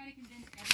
try to convince everyone.